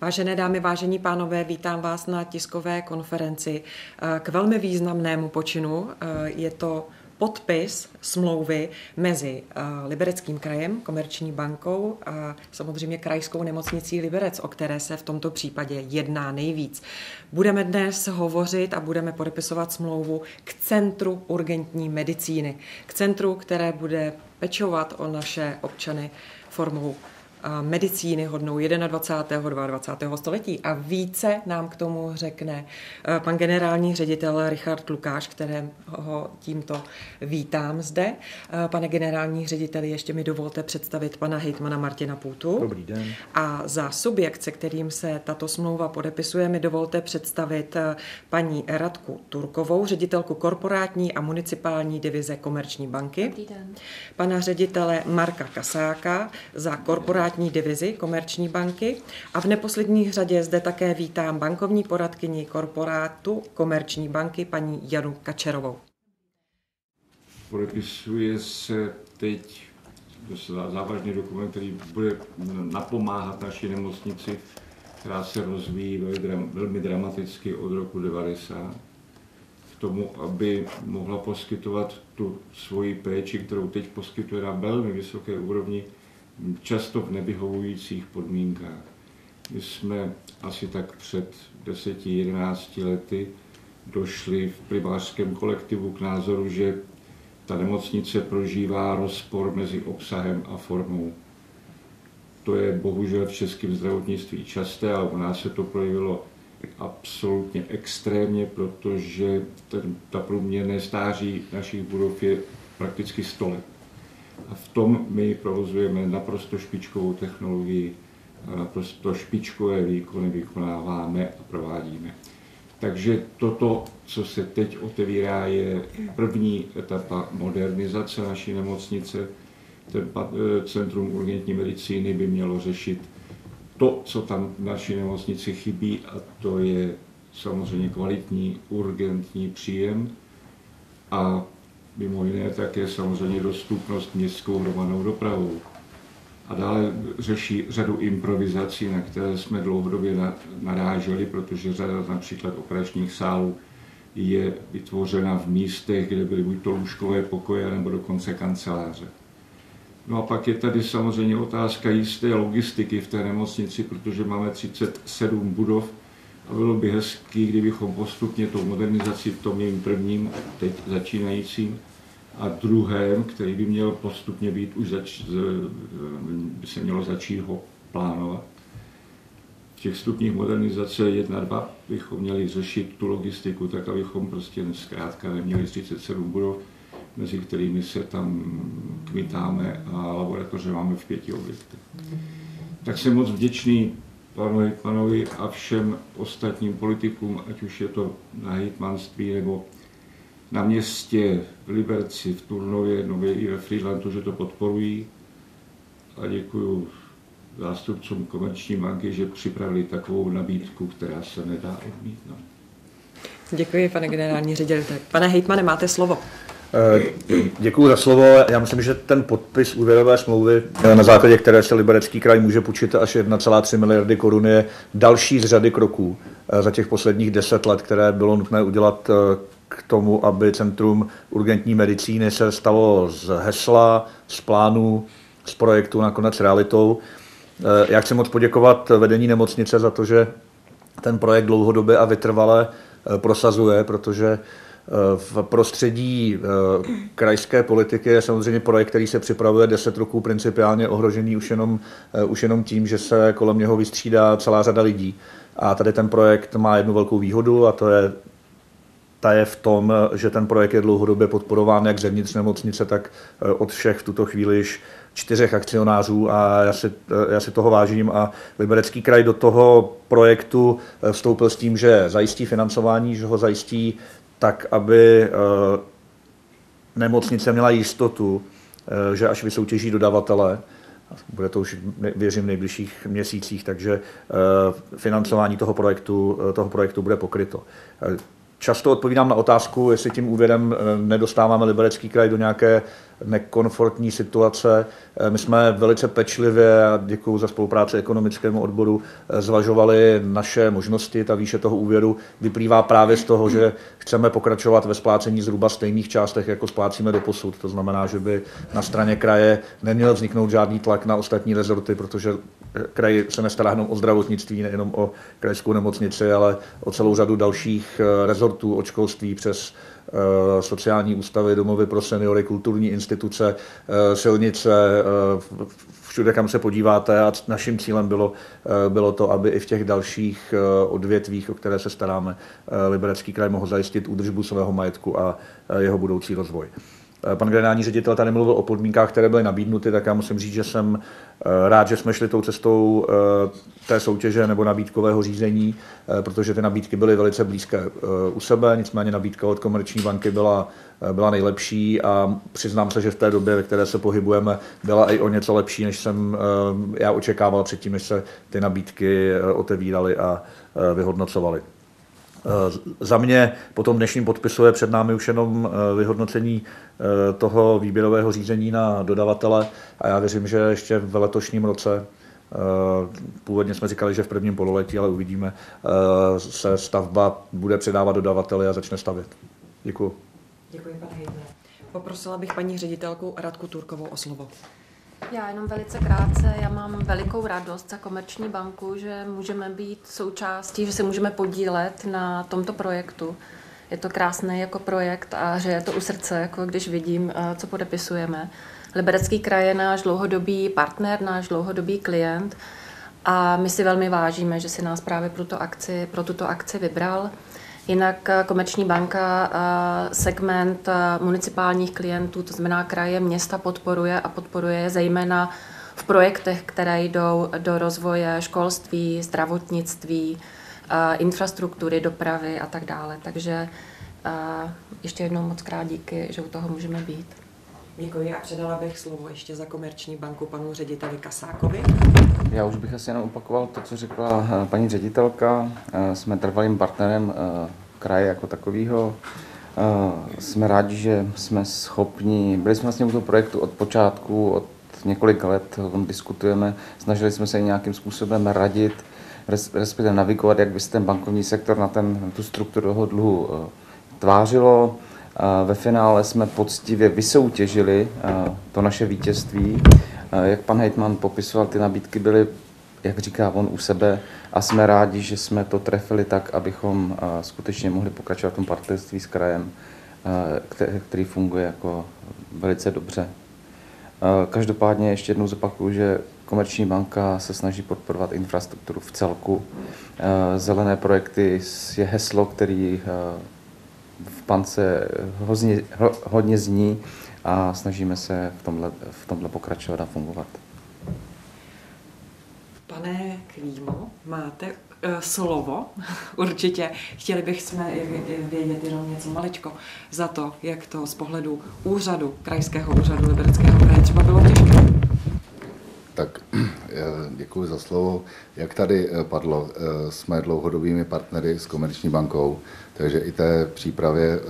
Vážené dámy, vážení pánové, vítám vás na tiskové konferenci k velmi významnému počinu. Je to podpis smlouvy mezi Libereckým krajem, Komerční bankou a samozřejmě krajskou nemocnicí Liberec, o které se v tomto případě jedná nejvíc. Budeme dnes hovořit a budeme podepisovat smlouvu k Centru urgentní medicíny, k centru, které bude pečovat o naše občany formou medicíny hodnou 21. 22. století. A více nám k tomu řekne eh, pan generální ředitel Richard Lukáš, kterého tímto vítám zde. Eh, pane generální řediteli, ještě mi dovolte představit pana hejtmana Martina Půtu. Dobrý den. A za subjekt, se kterým se tato smlouva podepisuje, mi dovolte představit eh, paní Radku Turkovou, ředitelku korporátní a municipální divize Komerční banky. Dobrý den. Pana ředitele Marka Kasáka za korporátní korporátní divizi Komerční banky a v neposlední řadě zde také vítám bankovní poradkyni korporátu Komerční banky paní Janu Kačerovou. Podepisuje se teď závažný dokument, který bude napomáhat naší nemocnici, která se rozvíjí velmi dramaticky od roku 90 k tomu, aby mohla poskytovat tu svoji péči, kterou teď poskytuje na velmi vysoké úrovni často v nevyhovujících podmínkách. My jsme asi tak před 10-11 lety došli v primářském kolektivu k názoru, že ta nemocnice prožívá rozpor mezi obsahem a formou. To je bohužel v českém zdravotnictví časté, ale u nás se to projevilo absolutně extrémně, protože ten, ta průměrné stáří našich budov je prakticky 100 let. A v tom my provozujeme naprosto špičkovou technologii, naprosto špičkové výkony vykonáváme a provádíme. Takže toto, co se teď otevírá, je první etapa modernizace naší nemocnice. Ten e, Centrum urgentní medicíny by mělo řešit to, co tam v naší nemocnici chybí, a to je samozřejmě kvalitní urgentní příjem a mimo jiné také samozřejmě dostupnost městskou hromadnou dopravou. A dále řeší řadu improvizací, na které jsme dlouhodobě naráželi, protože řada například operačních sálů je vytvořena v místech, kde byly buď to lůžkové pokoje, nebo dokonce kanceláře. No a pak je tady samozřejmě otázka jisté logistiky v té nemocnici, protože máme 37 budov a bylo by hezký, kdybychom postupně tou modernizací v tom jejím prvním, teď začínajícím, a druhém, který by měl postupně být už zač, by se mělo začít ho plánovat. V těch stupních modernizace 1 2 bychom měli řešit tu logistiku tak, abychom prostě zkrátka neměli 37 budov, mezi kterými se tam kmitáme a laboratoře máme v pěti objektech. Tak jsem moc vděčný panu panovi a všem ostatním politikům, ať už je to na hejtmanství nebo na městě v Liberci, v Turnově, Nově i ve Friedlandu, že to podporují. A děkuji zástupcům komerční banky, že připravili takovou nabídku, která se nedá odmítnout. Děkuji, pane generální ředitel. Pane hejtmane, máte slovo. Eh, Děkuji za slovo. Já myslím, že ten podpis úvěrové smlouvy, eh, na základě které se Liberecký kraj může půjčit až 1,3 miliardy korun, je další z řady kroků eh, za těch posledních deset let, které bylo nutné udělat k tomu, aby Centrum urgentní medicíny se stalo z hesla, z plánu, z projektu nakonec realitou. Eh, já chci moc poděkovat vedení nemocnice za to, že ten projekt dlouhodobě a vytrvale eh, prosazuje, protože eh, v prostředí krajské politiky je samozřejmě projekt, který se připravuje 10 roků principiálně ohrožený už jenom, už jenom tím, že se kolem něho vystřídá celá řada lidí. A tady ten projekt má jednu velkou výhodu a to je ta je v tom, že ten projekt je dlouhodobě podporován jak zevnitř nemocnice, tak eh, od všech v tuto chvíli již čtyřech akcionářů a já si, eh, já si toho vážím a Liberecký kraj do toho projektu eh, vstoupil s tím, že zajistí financování, že ho zajistí tak, aby nemocnice měla jistotu, že až vysoutěží dodavatele, bude to už, věřím, v nejbližších měsících, takže financování toho projektu, toho projektu bude pokryto. Často odpovídám na otázku, jestli tím úvěrem eh, nedostáváme Liberecký kraj do nějaké nekomfortní situace. My jsme velice pečlivě, a děkuji za spolupráci ekonomickému odboru, zvažovali naše možnosti. Ta výše toho úvěru vyplývá právě z toho, že chceme pokračovat ve splácení zhruba stejných částech, jako splácíme do posud. To znamená, že by na straně kraje neměl vzniknout žádný tlak na ostatní rezorty, protože kraj se nestará jenom o zdravotnictví, nejenom o krajskou nemocnici, ale o celou řadu dalších eh, rezortů, od školství přes eh, sociální ústavy, domovy pro seniory, kulturní instituce, eh, silnice, všude, kam se podíváte a naším cílem bylo, bylo to, aby i v těch dalších odvětvích, o které se staráme, Liberecký kraj mohl zajistit údržbu svého majetku a jeho budoucí rozvoj. Eh, pan generální ředitel tady mluvil o podmínkách, které byly nabídnuty, tak já musím říct, že jsem eh, rád, že jsme šli tou cestou eh, té soutěže nebo nabídkového řízení, protože ty nabídky byly velice blízké u sebe, nicméně nabídka od Komerční banky byla, byla nejlepší a přiznám se, že v té době, ve které se pohybujeme, byla i o něco lepší, než jsem já očekával předtím, než se ty nabídky otevíraly a vyhodnocovaly. Eh, za mě po tom dnešním podpisu je před námi už jenom eh, vyhodnocení eh, toho výběrového řízení na dodavatele a já věřím, že ještě v letošním roce Původně jsme říkali, že v prvním pololetí, ale uvidíme, se stavba bude předávat dodavateli a začne stavět. Děkuji. Děkuji, pane. Poprosila bych paní ředitelku Radku Turkovou o slovo. Já jenom velice krátce, já mám velikou radost za Komerční banku, že můžeme být součástí, že se můžeme podílet na tomto projektu. Je to krásný jako projekt a že je to u srdce, jako když vidím, eh, co podepisujeme. Liberecký kraj je náš dlouhodobý partner, náš dlouhodobý klient a my si velmi vážíme, že si nás právě pro, tuto akci, pro tuto akci vybral. Jinak eh, Komerční banka eh, segment eh, municipálních klientů, to znamená kraje, města podporuje a podporuje je zejména v projektech, které jdou do rozvoje školství, zdravotnictví, infrastruktury, dopravy a tak dále. Takže ještě jednou moc krát díky, že u toho můžeme být. Děkuji a předala bych slovo ještě za Komerční banku panu řediteli Kasákovi. Já už bych asi jenom opakoval to, co řekla paní ředitelka. Jsme trvalým partnerem kraje jako takového. Jsme rádi, že jsme schopni, byli jsme vlastně u toho projektu od počátku, od několika let o tom diskutujeme, snažili jsme se nějakým způsobem radit, respektive navigovat, jak by se ten bankovní sektor na, ten, tu strukturu toho dluhu tvářilo. Ve finále jsme poctivě vysoutěžili to naše vítězství. Jak pan Hejtman popisoval, ty nabídky byly jak říká on u sebe, a jsme rádi, že jsme to trefili tak, abychom skutečně mohli pokračovat v tom partnerství s krajem, který funguje jako velice dobře. Každopádně ještě jednou zopakuju, že Komerční banka se snaží podporovat infrastrukturu v celku. Zelené projekty je heslo, který v pance hodně, hodně zní a snažíme se v tomhle, v tomhle pokračovat a fungovat. Pane Klímo, máte uh, slovo, určitě. Chtěli bychom vědět jenom něco maličko za to, jak to z pohledu úřadu, krajského úřadu Libereckého kraje třeba bylo těžké. Tak děkuji za slovo. Jak tady eh, padlo, eh, jsme dlouhodobými partnery s Komerční bankou, takže i té přípravě,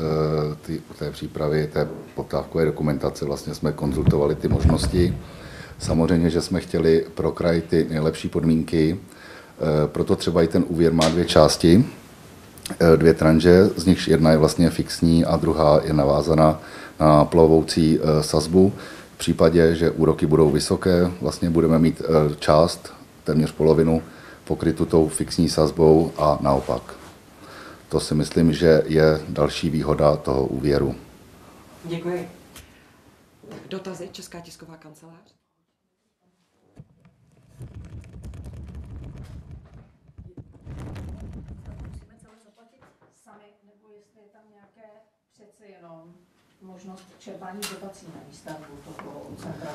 ty, té přípravy té poptávkové dokumentace vlastně jsme konzultovali ty možnosti. Samozřejmě, že jsme chtěli pro kraj ty nejlepší podmínky, e, proto třeba i ten úvěr má dvě části, e, dvě tranže, z nichž jedna je vlastně fixní a druhá je navázaná na plovoucí sazbu. V případě, že úroky budou vysoké, vlastně budeme mít část, téměř polovinu, pokrytu tou fixní sazbou a naopak. To si myslím, že je další výhoda toho úvěru. Děkuji. Dotazy Česká tisková kancelář? Možnost čerpání dotací na výstavbu toho centra.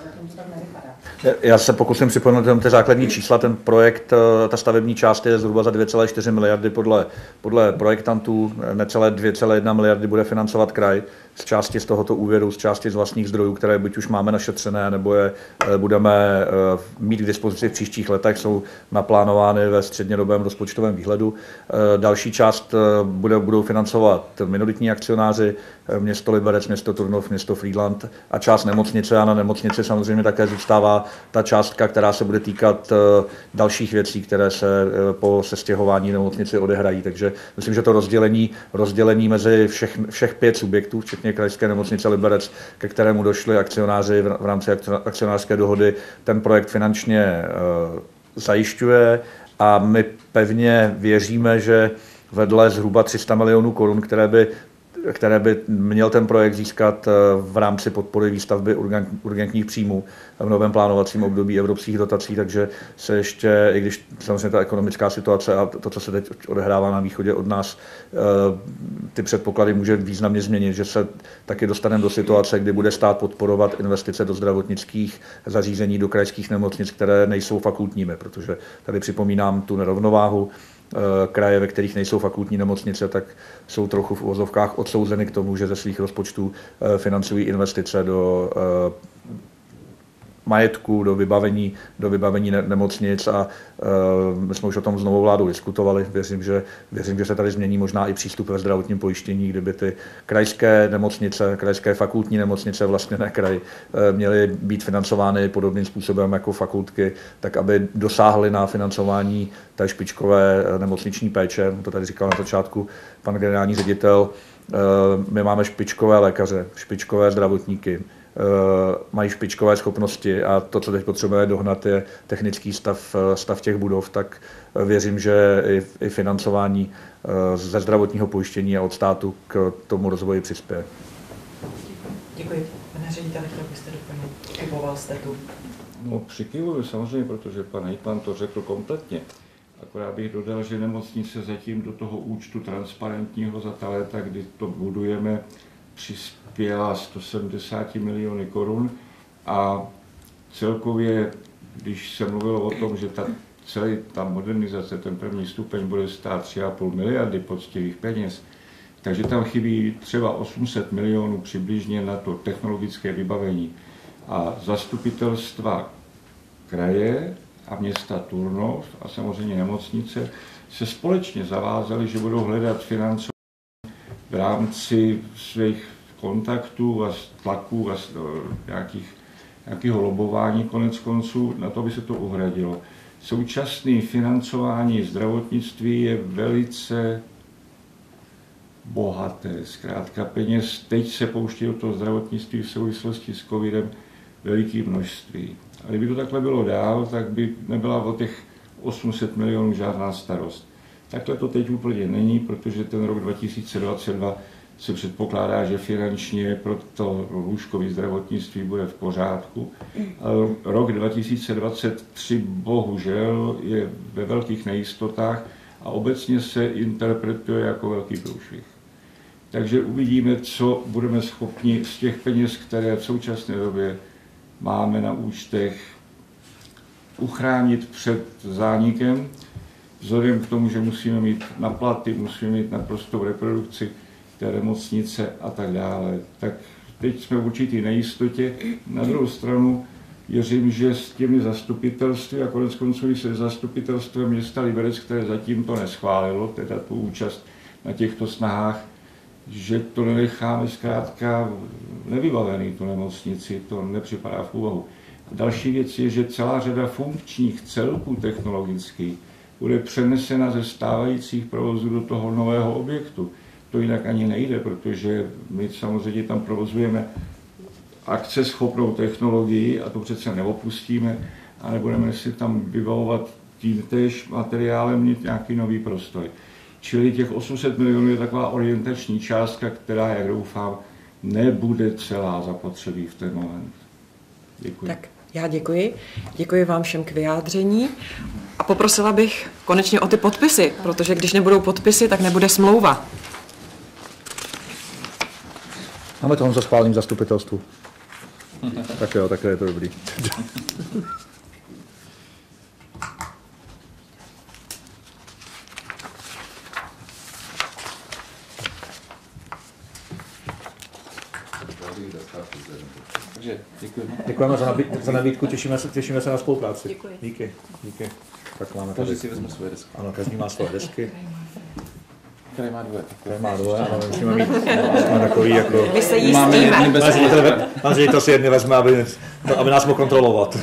Já se pokusím připomenout ty základní čísla. Ten projekt, eh, ta stavební část je zhruba za 2,4 miliardy podle, podle projektantů. Necelé 2,1 miliardy bude financovat kraj z části z tohoto úvěru, z části z vlastních zdrojů, které buď už máme našetřené, nebo je eh, budeme eh, mít k dispozici v příštích letech, jsou naplánovány ve střednědobém rozpočtovém výhledu. Další část bude, budou financovat minoritní akcionáři, město Liberec, město Turnov, město Friedland a část nemocnice a na nemocnici samozřejmě také zůstává ta částka, která se bude týkat dalších věcí, které se po sestěhování nemocnice odehrají. Takže myslím, že to rozdělení, rozdělení mezi všech, všech pět subjektů, včetně krajské nemocnice Liberec, ke kterému došli akcionáři v rámci akcionářské dohody, ten projekt finančně zajišťuje a my pevně věříme, že vedle zhruba 300 milionů korun, které by které by měl ten projekt získat eh, v rámci podpory výstavby urgentních příjmů v novém plánovacím období evropských dotací, takže se ještě, i když samozřejmě ta ekonomická situace a to, co se teď odehrává na východě od nás, eh, ty předpoklady může významně změnit, že se taky dostaneme do situace, kdy bude stát podporovat investice do zdravotnických zařízení, do krajských nemocnic, které nejsou fakultními, protože tady připomínám tu nerovnováhu kraje, ve kterých nejsou fakultní nemocnice, tak jsou trochu v uvozovkách odsouzeny k tomu, že ze svých rozpočtů eh, financují investice do eh, majetku, do vybavení, do vybavení nemocnic a uh, my jsme už o tom s novou vládou diskutovali. Věřím že, věřím, že se tady změní možná i přístup ve zdravotním pojištění, kdyby ty krajské nemocnice, krajské fakultní nemocnice, vlastně ne kraj, uh, měly být financovány podobným způsobem jako fakultky, tak aby dosáhly na financování té špičkové nemocniční péče. To tady říkal na začátku pan generální ředitel. My máme špičkové lékaře, špičkové zdravotníky, Eh, mají špičkové schopnosti a to, co teď potřebujeme dohnat, je technický stav, eh, stav těch budov, tak eh, věřím, že i, i financování ze zdravotního pojištění a od státu k tomu rozvoji přispěje. Děkuji. Pane řediteli, chtěl byste doplnit? Chyboval jste tu. No, přikyvuju samozřejmě, protože pan hejtman to řekl kompletně. Akorát bych dodal, že nemocnice zatím do toho účtu transparentního za ta léta, kdy to budujeme, přispěla 170 miliony korun a celkově, když se mluvilo o tom, že ta celý ta modernizace, ten první stupeň bude stát 3,5 miliardy poctivých peněz, takže tam chybí třeba 800 milionů přibližně na to technologické vybavení. A zastupitelstva kraje a města Turnov a samozřejmě nemocnice se společně zavázali, že budou hledat financování v rámci svých kontaktů a tlaků a nějakých, nějakého lobování konec konců, na to by se to uhradilo. Současné financování zdravotnictví je velice bohaté. Zkrátka peněz teď se pouští do toho zdravotnictví v souvislosti s covidem veliký množství. A kdyby to takhle bylo dál, tak by nebyla o těch 800 milionů žádná starost. Takhle to teď úplně není, protože ten rok 2022 se předpokládá, že finančně pro to lůžkové zdravotnictví bude v pořádku. Rok 2023 bohužel je ve velkých nejistotách a obecně se interpretuje jako velký průšvih. Takže uvidíme, co budeme schopni z těch peněz, které v současné době máme na účtech, uchránit před zánikem, vzhledem k tomu, že musíme mít na platy, musíme mít na prostou reprodukci té nemocnice a tak dále. Tak teď jsme v určitý nejistotě. Na druhou stranu věřím, že s těmi zastupitelství a konec konců se zastupitelstvem města Liberec, které zatím to neschválilo, teda tu účast na těchto snahách, že to nenecháme zkrátka nevybavený, tu nemocnici, to nepřipadá v úvahu. Další věc je, že celá řada funkčních celků technologických bude přenesena ze stávajících provozů do toho nového objektu. To jinak ani nejde, protože my samozřejmě tam provozujeme akce schopnou technologii a to přece neopustíme a nebudeme si tam vybavovat tím tež materiálem mít nějaký nový prostor. Čili těch 800 milionů je taková orientační částka, která, jak doufám, nebude celá zapotřebí v ten moment. Děkuji. Tak já děkuji. Děkuji vám všem k vyjádření. Poprosila bych konečně o ty podpisy, protože když nebudou podpisy, tak nebude smlouva. Máme to za schválním zastupitelstvu. tak jo, takhle je to dobrý. Děkujeme za, nabídku, za nabídku, těšíme se, těšíme se na spolupráci. Děkuji. Díky. Díky. Tak máme tady. Každý si vezme svoje desky. Ano, každý má svoje desky. Kraj má dvoje. Kraj má dvoje, ale musíme mít musíme takový jako... My se jí Máme jedny bez Pan ředitel, pan ředitel si jedny vezme, aby, aby nás mohl kontrolovat.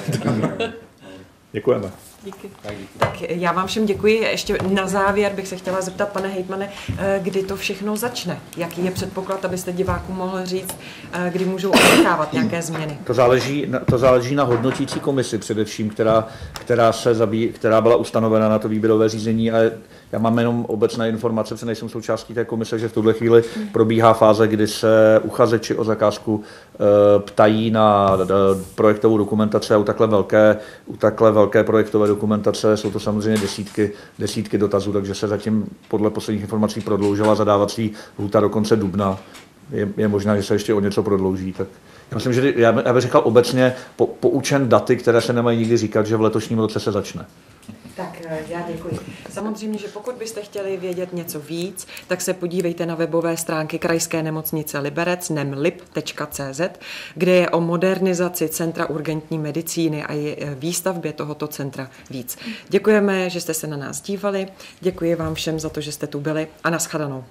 Děkujeme. Díky. Tak já vám všem děkuji. Ještě na závěr bych se chtěla zeptat, pane hejtmane, eh, kdy to všechno začne? Jaký je předpoklad, abyste divákům mohl říct, eh, kdy můžou očekávat nějaké změny? To záleží, na- to záleží na hodnotící komisi především, která, která, se zabí, která byla ustanovena na to výběrové řízení a já mám jenom obecné informace, protože nejsem součástí té komise, že v tuhle chvíli probíhá fáze, kdy se uchazeči o zakázku eh, ptají na projektovou dokumentaci a u takhle velké, u takhle velké projektové dokumentace jsou to samozřejmě desítky, desítky dotazů, takže se zatím podle posledních informací prodloužila zadávací lhůta do konce dubna. Je, je možné, že se ještě o něco prodlouží. Tak já myslím, že já bych, já bych říkal obecně po, poučen daty, které se nemají nikdy říkat, že v letošním roce se začne. Tak eh, já děkuji. Samozřejmě, že pokud byste chtěli vědět něco víc, tak se podívejte na webové stránky Krajské nemocnice Liberec nemlip.cz, kde je o modernizaci Centra urgentní medicíny a je eh, výstavbě tohoto centra víc. Děkujeme, že jste se na nás dívali, děkuji vám všem za to, že jste tu byli a nashledanou.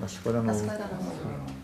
Nashledanou. Nashledanou.